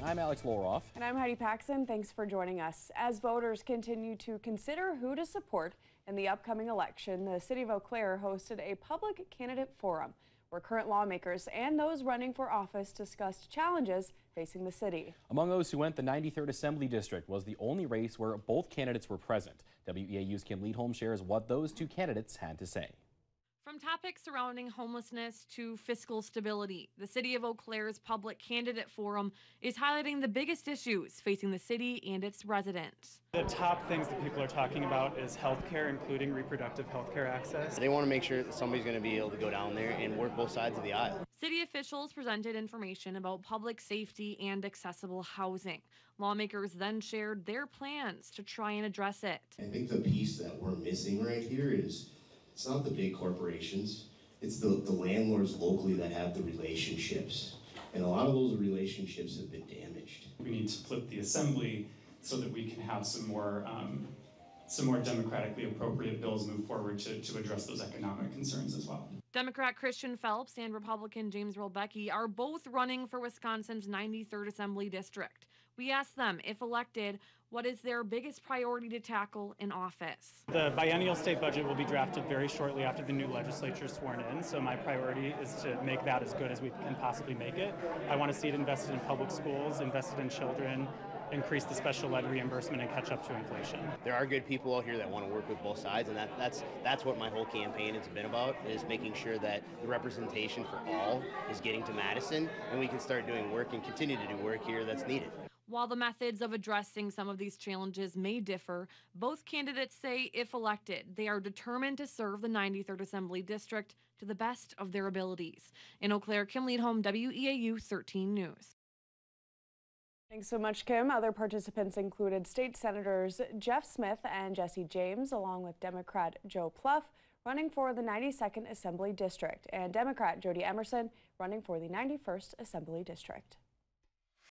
I'm Alex Loroff. And I'm Heidi Paxson. Thanks for joining us. As voters continue to consider who to support in the upcoming election, the City of Eau Claire hosted a public candidate forum where current lawmakers and those running for office discussed challenges facing the city. Among those who went, the 93rd Assembly District was the only race where both candidates were present. WEAU's Kim Leadholm shares what those two candidates had to say. From topics surrounding homelessness to fiscal stability, the City of Eau Claire's Public Candidate Forum is highlighting the biggest issues facing the city and its residents. The top things that people are talking about is healthcare, including reproductive healthcare access. They want to make sure that somebody's going to be able to go down there and work both sides of the aisle. City officials presented information about public safety and accessible housing. Lawmakers then shared their plans to try and address it. I think the piece that we're missing right here is it's not the big corporations, it's the, the landlords locally that have the relationships. And a lot of those relationships have been damaged. We need to flip the assembly so that we can have some more um, some more democratically appropriate bills move forward to, to address those economic concerns as well. Democrat Christian Phelps and Republican James Rolbiecki are both running for Wisconsin's 93rd Assembly District. We asked them, if elected, what is their biggest priority to tackle in office? The biennial state budget will be drafted very shortly after the new legislature is sworn in, so my priority is to make that as good as we can possibly make it. I want to see it invested in public schools, invested in children, increase the special ed reimbursement and catch up to inflation. There are good people out here that want to work with both sides, and that, that's that's what my whole campaign has been about: is making sure that the representation for all is getting to Madison, and we can start doing work and continue to do work here that's needed. While the methods of addressing some of these challenges may differ, both candidates say if elected, they are determined to serve the 93rd Assembly District to the best of their abilities. In Eau Claire, Kim Leadholm, WEAU 13 News. Thanks so much, Kim. Other participants included State Senators Jeff Smith and Jesse James, along with Democrat Joe Pluff, running for the 92nd Assembly District, and Democrat Jody Emerson, running for the 91st Assembly District.